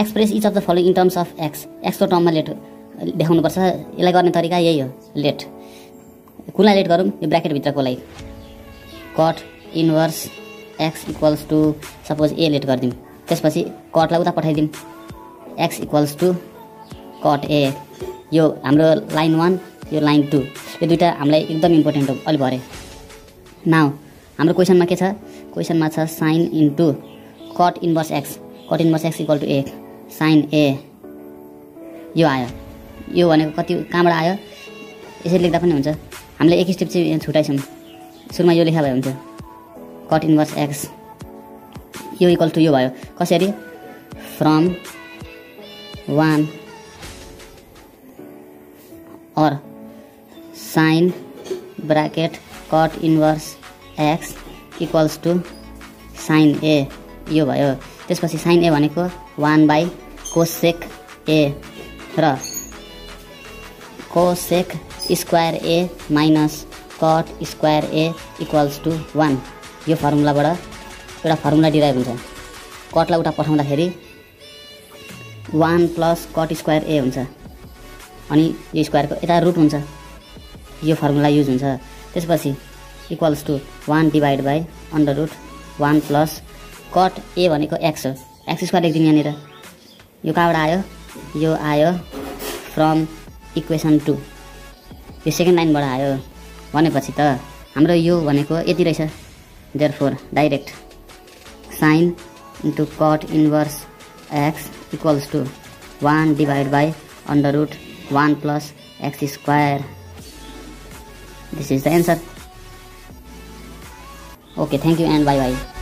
Express each of the following in terms of x एक्सको टर्ममा लेट देखाउनुपर्छ। यसलाई गर्ने तरिका यही हो। लेट कुनलाई लेट गरौँ। यो ब्राकेटभित्रको लागि। Cot inverse x equals to suppose a let गरिदिउँ। त्यसपछि कटलाई उता पठाइदिउँ। X equals to cot a यो हाम्रो लाइन वान यो लाइन टू यो दुइटा हामीलाई एकदम इम्पोर्टेन्ट हो। अलिक भरे। नाउ हाम्रो क्वेसनमा के छ? क्वेसनमा छ sine into cot inverse x cot inverse x equal to a sine a. यो आयो। यो भनेको कति कहाँबाट आयो? यसरी लेख्दा पनि हुन्छ। हामीले एक स्टेप चाहिँ छुट्याइछौँ सुरुमा यो लेखा भए हुन्छ कट इन्भर्स एक्स यो इक्वल टु यो भयो। कसरी? From one or sine bracket cot inverse x equals to sine a. यो भयो। त्यसपछि साइन ए भनेको वान बाई कोसेक ए र cosec square a minus cot square a equals to one. यो फर्मुलाबाट एउटा फर्मुला डिराइभ हुन्छ। कटलाई उता पठाउँदाखेरि one plus cot square a हुन्छ। अनि यो स्क्वायरको यता रुट हुन्छ। यो फर्मुला युज हुन्छ। त्यसपछि equals to one divide by under root one plus cot a भनेको एक्स हो। एक्स स्क्वायर लेखिदिउँ यहाँनिर। यो कहाँबाट आयो? यो आयो फ्रम इक्वेसन टू यो सेकेन्ड लाइनबाट आयो। भनेपछि त हाम्रो यो भनेको यति रहेछ। Therefore direct sine into cot inverse x equals to one divide by under root 1 plus x square this is the answer okay thank you and bye bye